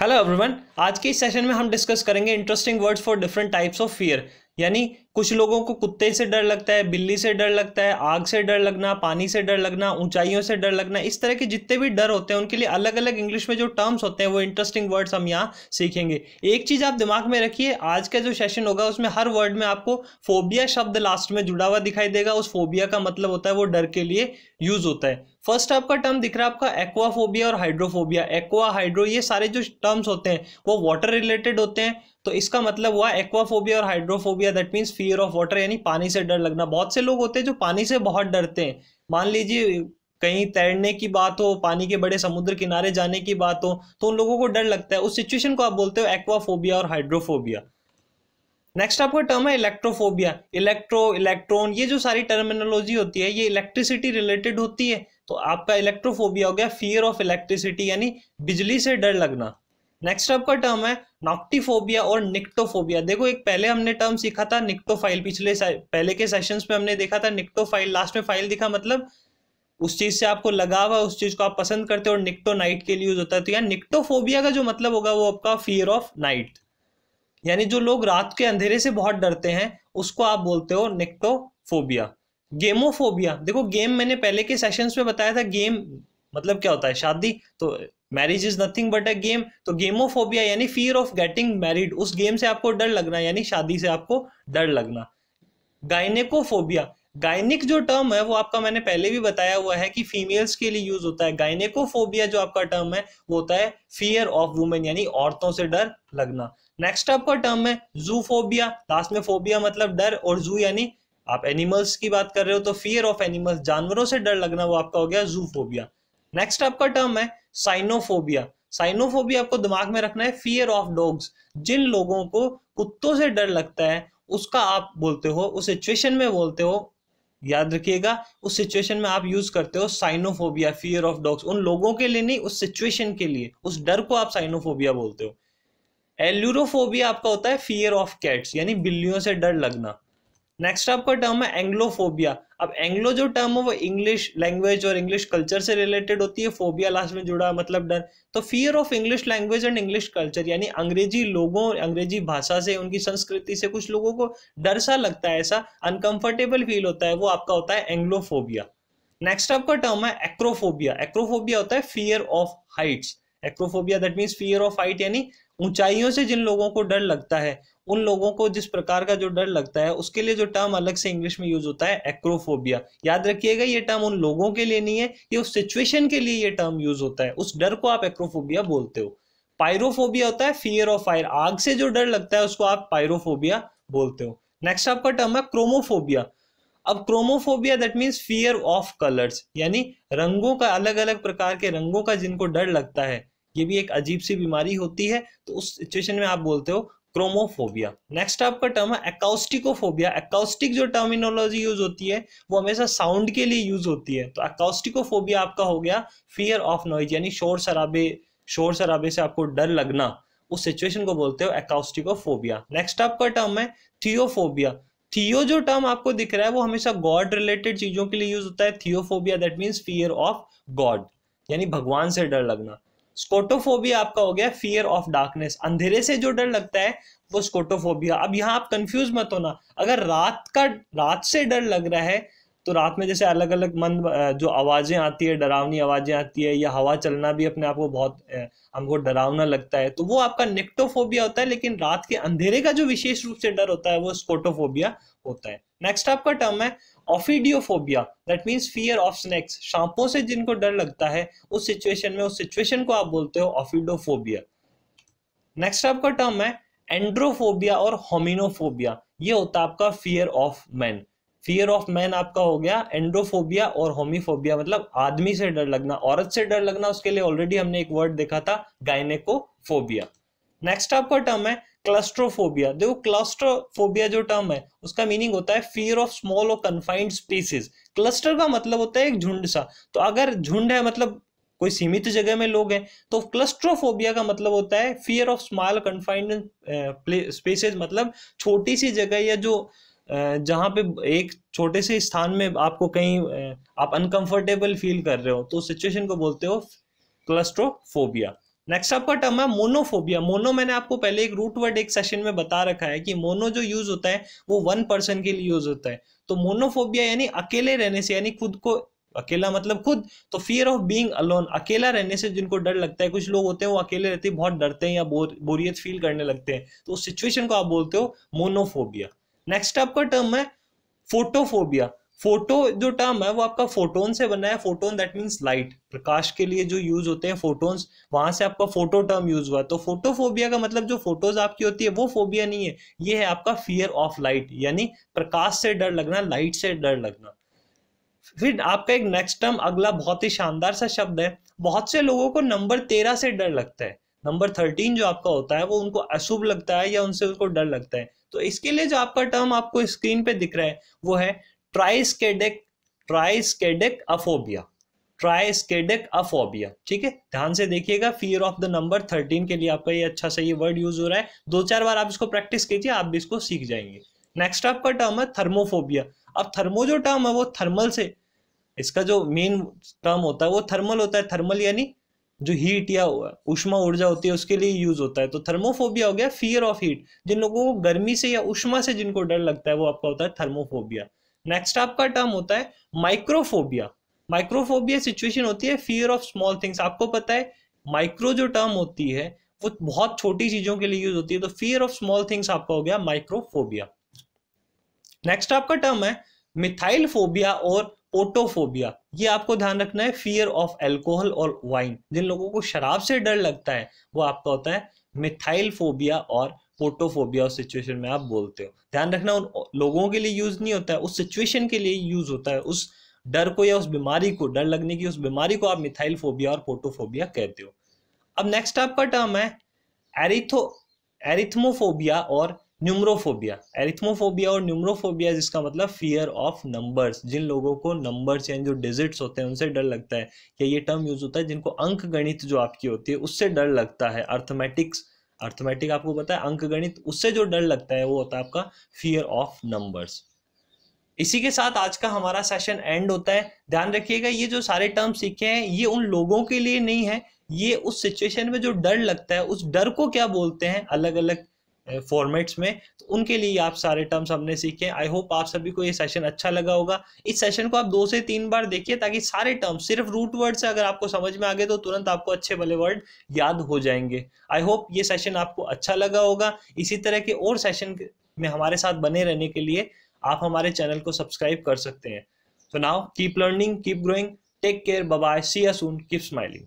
Hello everyone आज के इस सेशन में हम डिस्कस करेंगे interesting words for different types of fear यानी कुछ लोगों को कुत्ते से डर लगता है, बिल्ली से डर लगता है, आग से डर लगना, पानी से डर लगना, ऊंचाइयों से डर लगना, इस तरह के जितने भी डर होते हैं, उनके लिए अलग अलग इंग्लिश में जो टर्म्स होते हैं, वो इंटरेस्टिंग वर्ड्स हम यहाँ सीखेंगे। एक चीज़ आप दिमाग में रखिए, आज का जो सेशन होगा, उसमें हर वर्ड में आपको फोबिया शब्द लास्ट में जुड़ा हुआ दिखाई देगा। उस फोबिया का मतलब होता है, वो डर के लिए यूज़ होता है। फ़र्स्ट आपका टर्म दिख रहा है आपका एक्वाफोबिया और हाइड्रोफोबिया एक्वा हाइड्रो ये सारे जो टर्म्स होते हैं, वो वाटर रिलेटेड होते हैं. तो इसका मतलब हुआ एक्वाफोबिया और hydrophobia that means fear of water यानी पानी से डर लगना. बहुत से लोग होते हैं जो पानी से बहुत डरते हैं. मान लीजिए, कहीं तैरने की बात हो, पानी के बड़े समुद्र किनारे जाने की बात हो तो उन लोगों को डर लगता है. उस सिचुएशन को आप बोलते हो एक्वाफोबिया और हाइड्रोफोबिया नेक्स्ट आपका टर्म है इलेक्ट्रोफोबिया इलेक्ट्रो इलेक्ट्रॉन ये जो सारी टर्मिनोलॉजी होती है, ये इलेक्ट्रिसिटी रिलेटेड होती है. तो आपका इलेक्ट्रोफोबिया हो गया फियर ऑफ़ इलेक्ट्रिसिटी यानी बिजली से डर लगना। नेक्स्ट आपका टर्म है, नॉक्टिफोबिया और निक्टोफोबिया। देखो, एक पहले हमने टर्म सीखा था, निक्टोफाइल। पिछले पहले के सेशंस में हमने देखा था, निक्टोफाइल लास्ट में फ़ाइल दिखा मतलब उस चीज़ से आपको लगाव है उस चीज़ को आप पसंद करते हो और निक्टो नाइट के लिए यूज़ होता है। तो यार, निक्टोफोबिया का जो मतलब होगा, वो आपका फियर ऑफ़ नाइट यानी जो लोग रात के अंधेरे से बहुत डरते हैं, उसको आप बोलते हो निक्टोफोबिया। गेमोफोबिया देखो गेम मैंने पहले के सेशंस में बताया था गेम मतलब क्या होता है? शादी तो marriage is nothing but a game तो गेमोफोबिया यानी फियर ऑफ़ गेटिंग मैरिड उस गेम से आपको डर लगना, यानी शादी से आपको डर लगना। गायनेकोफोबिया गायनिक जो टर्म है, वो आपका मैंने पहले भी बताया हुआ है कि फीमेल्स के लिए यूज़ होता है। गायनेकोफोबिया जो आपका टर्म है, वो होता है फियर ऑफ़ वुमेन यानी औरतों से डर लगना। नेक्स्ट आपका टर्म है जूफोबिया लास्ट में फोबिया मतलब डर, और जू यानी आप एनिमल्स की बात कर रहे हो तो फियर ऑफ़ एनिमल्स जानवरों से डर लगना वो आपका हो गया जूफोबिया नेक्स्ट आपका टर्म है साइनोफोबिया साइनोफोबिया आपको दिमाग में रखना है फियर ऑफ़ डॉग्स जिन लोगों को कुत्तों से डर लगता है, उसका आप बोलते हो, उस सिचुएशन में बोलते हो, याद रखिएगा, उस सिचुएशन में आप यूज़ करते हो साइनोफोबिया फियर ऑफ़ डॉग्स उन लोगों के लिए नहीं, उस सिचुएशन के लिए, उस डर को आप साइनोफोबिया बोलते हो. एल्यूरोफोबिया आपका होता है फियर ऑफ़ कैट्स यानी बिल्लियों से डर लगना. नेक्स्ट आपका टर्म है एंग्लोफोबिया अब एंग्लो जो टर्म है, वो इंग्लिश लैंग्वेज और इंग्लिश कल्चर से रिलेटेड होती है. फोबिया लास्ट में जुड़ा मतलब डर. तो fear of English language and English culture यानी अंग्रेज़ी लोगों, अंग्रेज़ी भाषा से, उनकी संस्कृति से कुछ लोगों को डर सा लगता है, ऐसा अनकंफर्टेबल फील होता है, वो आपका होता है एंग्लोफोबिया नेक्स्ट आपका टर्म है एक्रोफोबिया एक्रोफोबिया होता है fear of heights acrophobia that means fear of height यानी ऊंचाइयों से जिन लोगों को डर लगता है, उन लोगों को जिस प्रकार का जो डर लगता है, उसके लिए जो टर्म अलग से इंग्लिश में यूज़ होता है एक्रोफोबिया याद रखिएगा, ये टर्म उन लोगों के लिए नहीं है, ये उस सिचुएशन के लिए ये टर्म यूज़ होता है। उस डर को आप एक्रोफोबिया बोलते हो। पायरोफोबिया होता है फियर ऑफ़ फायर आग से जो डर लगता है, उसको आप पायरोफोबिया बोलते हो। नेक्स्ट आपका टर्म है क्रोमोफोबिया अब chromophobia that means fear of colours यानी रंगों का अलग अलग प्रकार के रंगों का जिनको डर लगता है ये भी एक अजीब सी बीमारी होती है तो उस सिचुएशन में आप बोलते हो क्रोमोफोबिया नेक्स्ट आपका टर्म है एकाउस्टिकोफोबिया एकाउस्टिक जो टर्मिनोलॉजी यूज़ होती है, वो हमेशा साउंड के लिए यूज़ होती है। तो एकाउस्टिकोफोबिया आपका हो गया फियर ऑफ़ नॉइज़ यानी शोर शराबे शोर शराबे से आपको डर लगना। उस सिचुएशन को बोलते हो एकाउस्टिकोफोबिया नेक्स्ट आपका टर्म है थियोफोबिया थियो जो टर्म आपको दिख रहा है, वो हमेशा गॉड रिलेटेड चीज़ों के लिए यूज़ होता है। Theophobia that means fear of God यानी भगवान से डर लगना। स्कोटोफोबिया आपका हो गया फियर ऑफ़ डार्कनेस अंधेरे से जो डर लगता है, वो स्कोटोफोबिया अब यहाँ आप कंफ्यूज मत होना. अगर रात का, रात से डर लग रहा है तो रात में जैसे अलग अलग मंद जो आवाज़ें आती है, डरावनी आवाज़ें आती है, या हवा चलना भी अपने आप को बहुत हमको डरावना लगता है तो वो आपका निक्टोफोबिया होता है, लेकिन रात के अंधेरे का जो विशेष रूप से डर होता है, वो स्कोटोफोबिया होता है। नेक्स्ट आपका टर्म है ophidiophobia that means fear of snakes सांपों से जिनको डर लगता है, उस सिचुएशन में, उस सिचुएशन को आप बोलते हो ऑफिडोफोबिया। नेक्स्ट आपका टर्म है एंड्रोफोबिया और होमिनोफोबिया, ये होता है आपका fear of man fear of man आपका हो गया एंड्रोफोबिया और होमिफोबिया मतलब आदमी से डर लगना, औरत से डर लगना, उसके लिए ऑलरेडी हमने एक वर्ड देखा था गायनेकोफोबिया नेक्स्ट आपका टर्म है क्लस्ट्रोफोबिया देखो क्लस्ट्रोफोबिया जो टर्म है, उसका मीनिंग होता है फियर ऑफ़ स्मॉल और कन्फाइंड स्पेसिस क्लस्टर का मतलब होता है एक झुंड सा. तो अगर झुंड है मतलब कोई सीमित जगह में लोग हैं तो क्लस्ट्रोफोबिया का मतलब होता है fear of small confined spaces मतलब छोटी सी जगह या जो जहाँ पे एक छोटे से स्थान में आपको कहीं आप अनकंफर्टेबल फील कर रहे हो तो सिचुएशन को बोलते हो क्लस्ट्रोफोबिया नेक्स्ट आपका टर्म है मोनोफोबिया मोनो मैंने आपको पहले एक रूट वर्ड एक सेशन में बता रखा है कि मोनो जो यूज़ होता है, वो वन पर्सन के लिए यूज़ होता है. तो मोनोफोबिया यानी अकेले रहने से, यानी खुद को, अकेला मतलब खुद तो फियर ऑफ़ बीइंग अलोन अकेला रहने से जिनको डर लगता है, कुछ लोग होते हैं, वो अकेले रहते हैं, बहुत डरते हैं या बोर, बोरियत फील करने लगते हैं. तो उस सिचुएशन को आप बोलते हो मोनोफोबिया नेक्स्ट आपका टर्म है फोटोफोबिया फ़ोटो जो टर्म है, वो आपका फोटोन से बना है. फोटोन दैट मीन्स लाइट प्रकाश के लिए जो यूज़ होते हैं फोटोन्स वहाँ से आपका फ़ोटो टर्म यूज़ हुआ तो फोटोफोबिया का मतलब जो फ़ोटोज़ आपकी होती है, वो फोबिया नहीं है. ये है आपका फियर ऑफ़ लाइट यानी प्रकाश से डर लगना लाइट से डर लगना. फिर आपका एक नेक्स्ट टर्म अगला बहुत ही शानदार सा शब्द है. बहुत से लोगों को नंबर तेरह से डर लगता है. नंबर थर्टीन जो आपका होता है, वो उनको अशुभ लगता है या उनसे उनको डर लगता है। तो इसके लिए जो आपका टर्म आपको स्क्रीन पे दिख रहा है, वो है ट्राइस्केडिक ट्राइस्केडिक अफोबिया ट्राइस्केडिक अफोबिया ठीक है? ध्यान से देखिएगा fear of the number thirteen के लिए आपका ये अच्छा सा ये वर्ड यूज़ हो रहा है। दो चार बार आप इसको प्रैक्टिस कीजिए, आप भी इसको सीख जाएँगे। नेक्स्ट आपका टर्म है थर्मोफोबिया अब थर्मो जो टर्म है, वो थर्मल से, इसका जो मेन टर्म होता है, वो थर्मल होता है। थर्मल यानी जो हीट या उष्मा ऊर्जा होती है, उसके लिए यूज़ होता है। तो थर्मोफोबिया हो गया फियर ऑफ़ हीट जिन लोगों को गर्मी से या उष्मा से जिनको डर लगता है, वो आपका होता है थर्मोफोबिया नेक्स्ट आपका टर्म होता है माइक्रोफोबिया माइक्रोफोबिया सिचुएशन होती है फियर ऑफ़ स्मॉल थिंग्स आपको पता है माइक्रो जो टर्म होती है, वो बहुत छोटी चीज़ों के लिए यूज़ होती है। तो फियर ऑफ़ स्मॉल थिंग्स आपका हो गया माइक्रोफोबिया नेक्स्ट आपका टर्म है मिथाइल फोबिया और पोटोफोबिया। ये आपको ध्यान रखना है फियर ऑफ़ एल्कोहल और वाइन जिन लोगों को शराब से डर लगता है, वो आपका होता है मिथाइल फोबिया और फोटोफोबिया उस सिचुएशन में आप बोलते हो। ध्यान रखना, उन लोगों के लिए यूज़ नहीं होता है, उस सिचुएशन के लिए यूज़ होता है, उस डर को या उस बीमारी को, डर लगने की उस बीमारी को आप मिथाइल फोबिया और फोटोफोबिया कहते हो। अब नेक्स्ट आपका टर्म है एरिथो एरिथमोफोबिया और न्यूमरोफोबिया। एरिथमोफोबिया और न्यूमरोफोबिया, जिसका मतलब फियर ऑफ़ नंबर्स जिन लोगों को नंबर्स यानी जो डिजिट्स होते हैं, उनसे डर लगता है। या ये टर्म यूज़ होता है, जिनको अंक गणित जो आपकी होती है, उससे डर लगता है। अर्थमेटिक्स अर्थमेटिक आपको पता है, अंक गणित, उससे जो डर लगता है, वो होता है आपका फियर ऑफ़ नंबर्स इसी के साथ आज का हमारा सेशन एंड होता है। ध्यान रखिएगा, ये जो सारे टर्म सीखे हैं, ये उन लोगों के लिए नहीं है। ये उस सिचुएशन में जो डर लगता है, उस डर को क्या बोलते हैं? अलग अलग फॉर्मेट्स में। तो उनके लिए आप सारे टर्म्स हमने सीखे आई होप आप सभी को ये सेशन अच्छा लगा होगा। इस सेशन को आप दो से तीन बार देखिए ताकि सारे टर्म्स सिर्फ़ रूट वर्ड से अगर आपको समझ में आ गए तो तुरंत आपको अच्छे भले वर्ड याद हो जाएँगे। आई होप ये सेशन आपको अच्छा लगा होगा। इसी तरह के और सेशन में हमारे साथ बने रहने के लिए आप हमारे चैनल को सब्सक्राइब कर सकते हैं। तो now keep learning keep growing take care bye see soon keep smiling